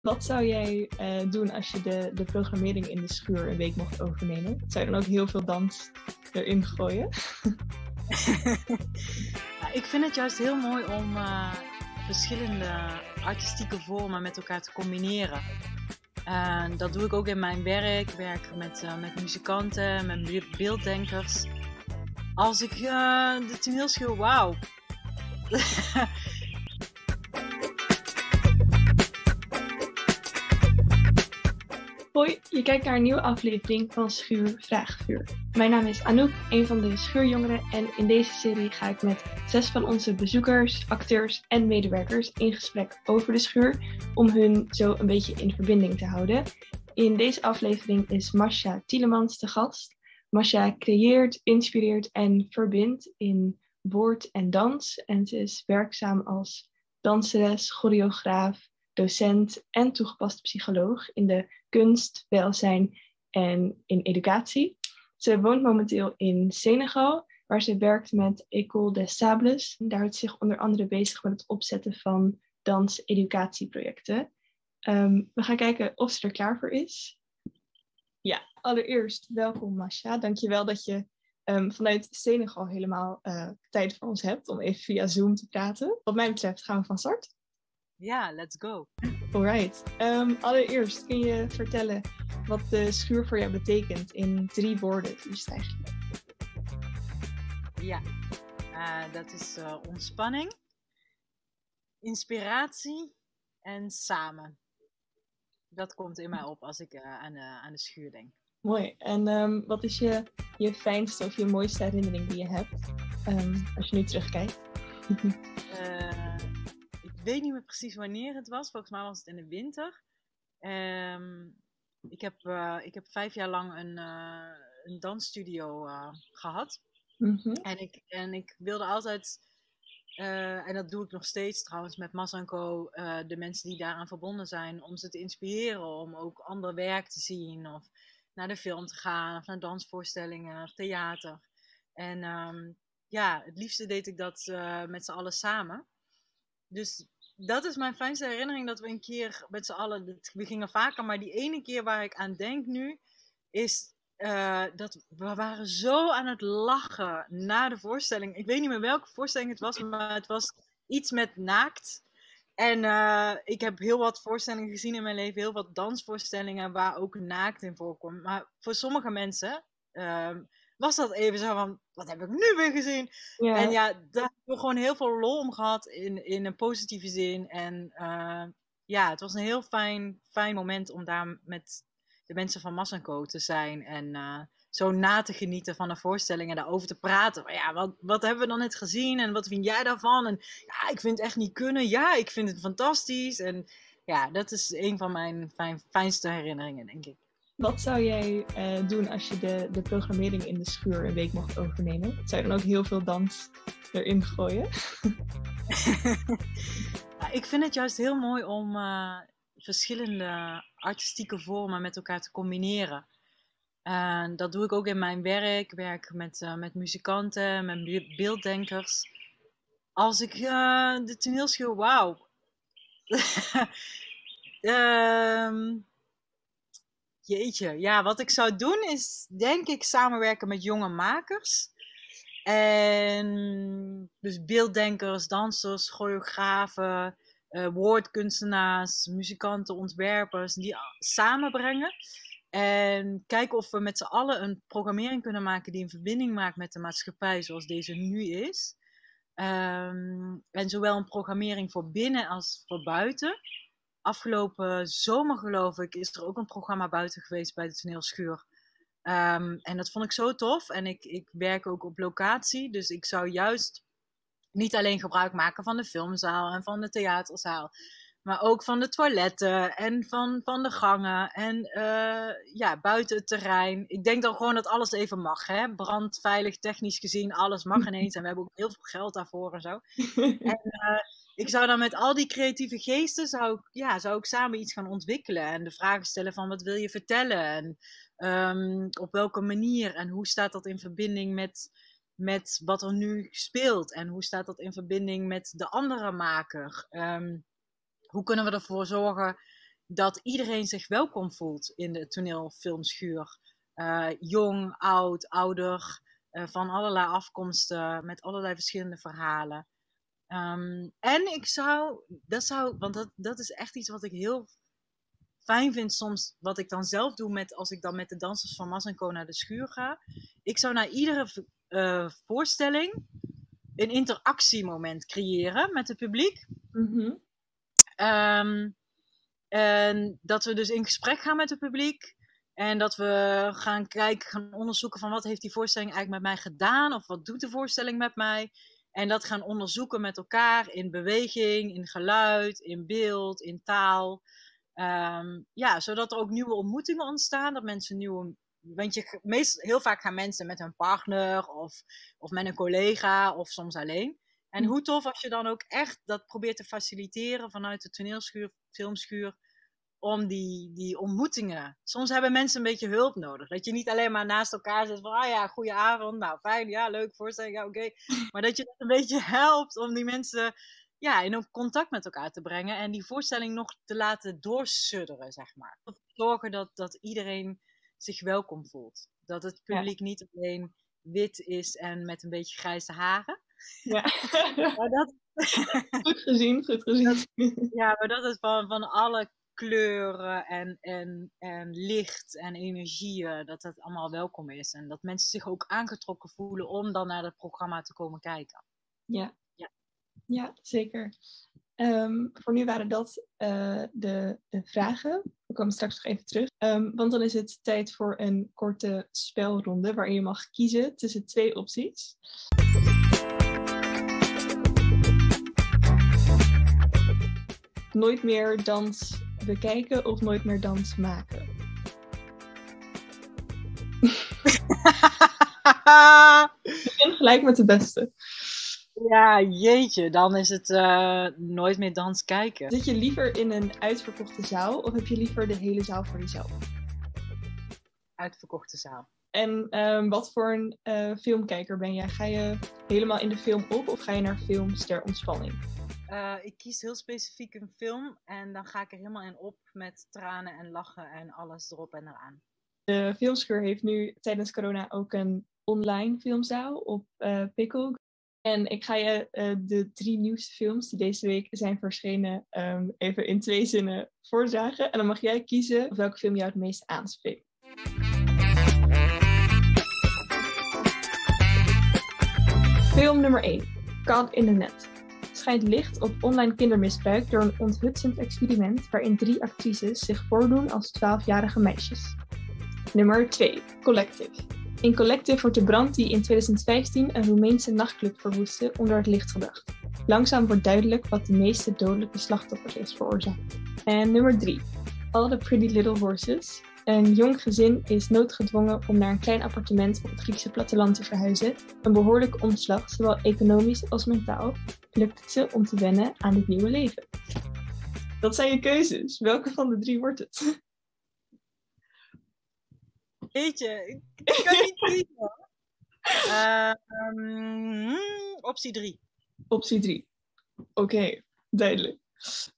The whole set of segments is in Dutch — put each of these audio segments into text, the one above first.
Wat zou jij uh, doen als je de, de programmering in de schuur een week mocht overnemen? Zou je dan ook heel veel dans erin gooien? ja, ik vind het juist heel mooi om uh, verschillende artistieke vormen met elkaar te combineren. En dat doe ik ook in mijn werk. Ik werk met, uh, met muzikanten, met beelddenkers. Als ik de toneelschuur, wauw. Hoi, je kijkt naar een nieuwe aflevering van Schuur Vraagvuur. Mijn naam is Anouk, een van de schuurjongeren en in deze serie ga ik met zes van onze bezoekers, acteurs en medewerkers in gesprek over de schuur om hun zo een beetje in verbinding te houden. In deze aflevering is Masha Tielemans de gast. Masha creëert, inspireert en verbindt in woord en dans en ze is werkzaam als danseres, choreograaf, docent en toegepast psycholoog in de kunst, welzijn en in educatie. Ze woont momenteel in Senegal, waar ze werkt met École des Sables. Daar houdt ze zich onder andere bezig met het opzetten van dans-educatieprojecten. Um, we gaan kijken of ze er klaar voor is. Ja, allereerst welkom Masha. Dankjewel dat je um, vanuit Senegal helemaal uh, tijd voor ons hebt om even via Zoom te praten. Wat mij betreft gaan we van start. Ja, let's go. Alright. Um, allereerst kun je vertellen wat de schuur voor jou betekent in drie woorden, liefst eigenlijk. Ja, uh, dat is uh, ontspanning, inspiratie en samen. Dat komt in mij op als ik uh, aan, de, aan de schuur denk. Mooi. En um, wat is je, je fijnste of je mooiste herinnering die je hebt um, als je nu terugkijkt? weet niet meer precies wanneer het was. Volgens mij was het in de winter. Um, ik, heb, uh, ik heb vijf jaar lang een, uh, een dansstudio uh, gehad. Mm -hmm. en, ik, en ik wilde altijd, en dat doe ik nog steeds trouwens met Masanko, de mensen die daaraan verbonden zijn, om ze te inspireren om ook ander werk te zien. Of naar de film te gaan, of naar dansvoorstellingen, of theater. En um, ja, het liefste deed ik dat met z'n allen samen. Dus dat is mijn fijnste herinnering dat we een keer met z'n allen, we gingen vaker, maar die ene keer waar ik aan denk nu, is uh, dat we waren zo aan het lachen na de voorstelling. Ik weet niet meer welke voorstelling het was, maar het was iets met naakt. En uh, ik heb heel wat voorstellingen gezien in mijn leven, heel wat dansvoorstellingen waar ook naakt in voorkomt. Maar voor sommige mensen, uh, was dat even zo van, wat heb ik nu weer gezien? Ja. En ja, daar hebben we gewoon heel veel lol om gehad in, in een positieve zin. En uh, ja, het was een heel fijn, fijn moment om daar met de mensen van Massanko te zijn. En uh, zo na te genieten van de voorstelling en daarover te praten. Maar ja, wat, wat hebben we dan net gezien en wat vind jij daarvan? En ja, ik vind het echt niet kunnen. Ja, ik vind het fantastisch. En ja, dat is een van mijn fijn, fijnste herinneringen, denk ik. Wat zou jij uh, doen als je de, de programmering in de schuur een week mocht overnemen? Zou je dan ook heel veel dans erin gooien? ik vind het juist heel mooi om uh, verschillende artistieke vormen met elkaar te combineren. En dat doe ik ook in mijn werk. Ik werk met, uh, met muzikanten, met beelddenkers. Als ik de toneelschuur, wauw. um, Jeetje, ja, wat ik zou doen is denk ik samenwerken met jonge makers. En dus beelddenkers, dansers, choreografen, uh, woordkunstenaars, muzikanten, ontwerpers, die samenbrengen. En kijken of we met z'n allen een programmering kunnen maken die een verbinding maakt met de maatschappij zoals deze nu is. Um, en zowel een programmering voor binnen als voor buiten afgelopen zomer, geloof ik, is er ook een programma buiten geweest bij de toneelschuur. Um, en dat vond ik zo tof. En ik, ik werk ook op locatie. Dus ik zou juist niet alleen gebruik maken van de filmzaal en van de theaterzaal. Maar ook van de toiletten en van, van de gangen. En uh, ja, buiten het terrein. Ik denk dan gewoon dat alles even mag. Hè? Brandveilig, technisch gezien, alles mag ineens. En we hebben ook heel veel geld daarvoor en zo. en, uh, ik zou dan met al die creatieve geesten zou ja, zou ik samen iets gaan ontwikkelen. En de vragen stellen van wat wil je vertellen? En um, op welke manier? En hoe staat dat in verbinding met, met wat er nu speelt? En hoe staat dat in verbinding met de andere maker? Um, hoe kunnen we ervoor zorgen dat iedereen zich welkom voelt in de toneelfilmschuur. Uh, jong, oud, ouder, uh, van allerlei afkomsten, met allerlei verschillende verhalen. Um, en ik zou, dat zou, want dat, dat is echt iets wat ik heel fijn vind soms, wat ik dan zelf doe met, als ik dan met de dansers van Mas Co naar de schuur ga. Ik zou naar iedere uh, voorstelling een interactiemoment creëren met het publiek. Mm um, en dat we dus in gesprek gaan met het publiek. En dat we gaan kijken, gaan onderzoeken van wat heeft die voorstelling eigenlijk met mij gedaan? Of wat doet de voorstelling met mij? En dat gaan onderzoeken met elkaar in beweging, in geluid, in beeld, in taal. Um, ja, zodat er ook nieuwe ontmoetingen ontstaan. Dat mensen nieuwe. Want je, meest, heel vaak gaan mensen met hun partner of, of met een collega of soms alleen. En hm. hoe tof als je dan ook echt dat probeert te faciliteren vanuit de toneelschuur, filmschuur, om die, die ontmoetingen. Soms hebben mensen een beetje hulp nodig. Dat je niet alleen maar naast elkaar zit van, ah ja, goeie avond, nou fijn, ja, leuk, voorstelling, ja, oké. Maar dat je dat een beetje helpt om die mensen ja, in contact met elkaar te brengen en die voorstelling nog te laten doorsudderen, zeg maar. Zorgen dat, dat iedereen zich welkom voelt. Dat het publiek niet alleen wit is en met een beetje grijze haren. Ja. maar dat... goed gezien, goed gezien. ja, maar dat het van, van alle kleuren en, en, en licht en energieën, dat dat allemaal welkom is. En dat mensen zich ook aangetrokken voelen om dan naar het programma te komen kijken. Ja, ja. ja zeker. Um, voor nu waren dat uh, de, de, vragen. We komen straks nog even terug. Um, want dan is het tijd voor een korte spelronde waarin je mag kiezen tussen twee opties. Nooit meer dans bekijken of nooit meer dans maken? Ik begin gelijk met de beste. Ja, jeetje, dan is het uh, nooit meer dans kijken. Zit je liever in een uitverkochte zaal of heb je liever de hele zaal voor jezelf? Uitverkochte zaal. En um, wat voor een uh, filmkijker ben jij? Ga je helemaal in de film op of ga je naar films ter ontspanning? Uh, ik kies heel specifiek een film en dan ga ik er helemaal in op met tranen en lachen en alles erop en eraan. De filmschuur heeft nu tijdens corona ook een online filmzaal op uh, Pickle. En ik ga je uh, de drie nieuwste films die deze week zijn verschenen um, even in twee zinnen voordragen. En dan mag jij kiezen welke film jou het meest aanspreekt. Film nummer 1. Caught in the Net schijnt licht op online kindermisbruik door een onthutsend experiment waarin drie actrices zich voordoen als 12-jarige meisjes. Nummer 2. Collective. In Collective wordt de brand die in 2015 een Roemeense nachtclub verwoestte onder het licht gebracht. Langzaam wordt duidelijk wat de meeste dodelijke slachtoffers heeft veroorzaakt. En nummer 3. All the Pretty Little Horses. Een jong gezin is noodgedwongen om naar een klein appartement op het Griekse platteland te verhuizen. Een behoorlijke omslag, zowel economisch als mentaal, lukt het ze om te wennen aan dit nieuwe leven. Dat zijn je keuzes. Welke van de drie wordt het? Weet je, ik kan niet kiezen. Uh, um, optie 3. Optie 3. Oké, duidelijk.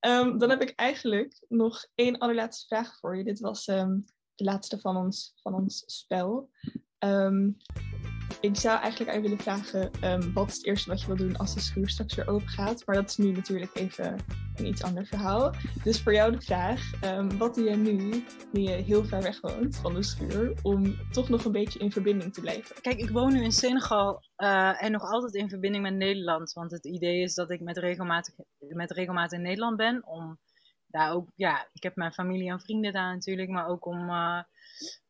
Um, dan heb ik eigenlijk nog één allerlaatste vraag voor je. Dit was um, de laatste van ons, van ons spel. Um, ik zou eigenlijk aan willen vragen, um, wat is het eerste wat je wil doen als de schuur straks weer open gaat? Maar dat is nu natuurlijk even een iets ander verhaal. Dus voor jou de vraag, um, wat doe je nu, nu je heel ver weg woont van de schuur, om toch nog een beetje in verbinding te blijven? Kijk, ik woon nu in Senegal uh, en nog altijd in verbinding met Nederland. Want het idee is dat ik met regelmaat, met regelmaat in Nederland ben, om daar ook, ja, ik heb mijn familie en vrienden daar natuurlijk, maar ook om uh,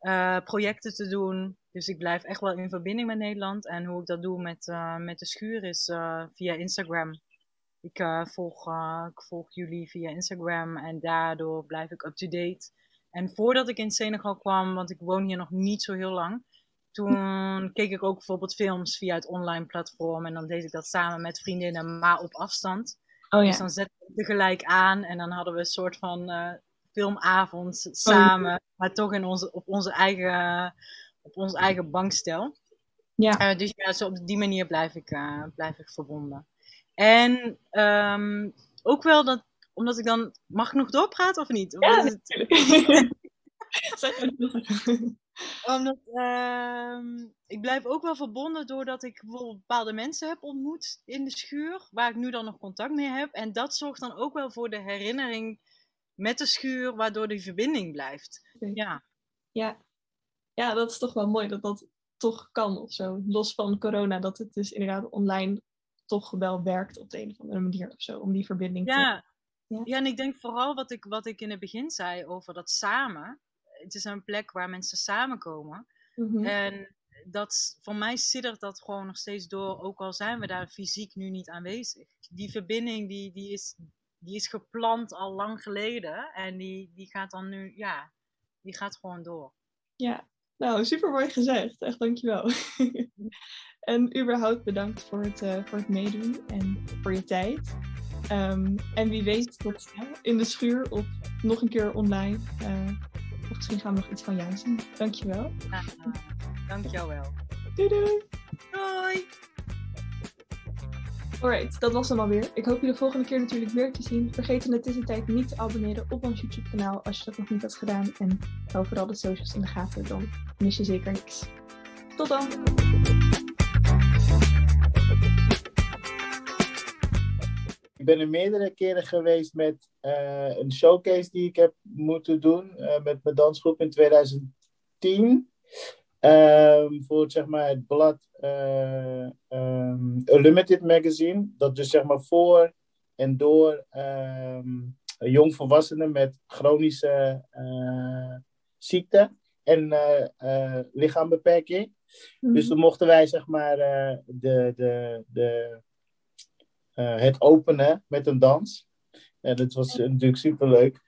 uh, projecten te doen. Dus ik blijf echt wel in verbinding met Nederland. En hoe ik dat doe met, uh, met de schuur is via Instagram. Ik, volg, ik volg jullie via Instagram en daardoor blijf ik up-to-date. En voordat ik in Senegal kwam, want ik woon hier nog niet zo heel lang, toen keek ik ook bijvoorbeeld films via het online platform. En dan deed ik dat samen met vriendinnen, maar op afstand. Oh, ja. Dus dan zetten we tegelijk aan en dan hadden we een soort van uh, filmavond samen, oh, maar toch in onze, op, onze eigen, op ons eigen bankstel. Ja. Uh, dus ja, zo op die manier blijf ik, uh, blijf ik verbonden. En um, ook wel dat omdat ik dan... Mag ik nog doorpraten of niet? Of ja, natuurlijk. Omdat uh, ik blijf ook wel verbonden doordat ik bijvoorbeeld bepaalde mensen heb ontmoet in de schuur, waar ik nu dan nog contact mee heb. En dat zorgt dan ook wel voor de herinnering met de schuur, waardoor die verbinding blijft. Ja. ja. Ja, dat is toch wel mooi dat dat toch kan of zo. Los van corona, dat het dus inderdaad online toch wel werkt op de een of andere manier of zo, om die verbinding ja. te... Ja. ja, en ik denk vooral wat ik, wat ik in het begin zei over dat samen. Het is een plek waar mensen samenkomen. Mm En dat, voor mij siddert dat gewoon nog steeds door, ook al zijn we daar fysiek nu niet aanwezig. Die verbinding die, die, is, die is geplant al lang geleden en die, die gaat dan nu, ja, die gaat gewoon door. Ja, nou, super mooi gezegd. Echt dankjewel. en überhaupt bedankt voor het, uh, voor het meedoen en voor je tijd. Um, en wie weet tot in de schuur of nog een keer online. Uh, of misschien gaan we nog iets van jou zien. Dankjewel. Ja, dankjewel. Doei doei. Doei. Alright, dat was hem alweer. Ik hoop je de volgende keer natuurlijk weer te zien. Vergeet in de tussentijd niet te abonneren op ons YouTube kanaal als je dat nog niet hebt gedaan. En hou vooral de socials in de gaten, dan mis je zeker niks. Tot dan! Ik ben er meerdere keren geweest met uh, een showcase die ik heb moeten doen uh, met mijn dansgroep in 2010. Um, ehm, voor zeg maar, het blad uh, um, Unlimited Magazine. Dat dus zeg maar voor en door um, jongvolwassenen met chronische ziekte en lichaambeperking. Mm -hmm. Dus dan mochten wij zeg maar de, de, de het openen met een dans. En dat was natuurlijk superleuk.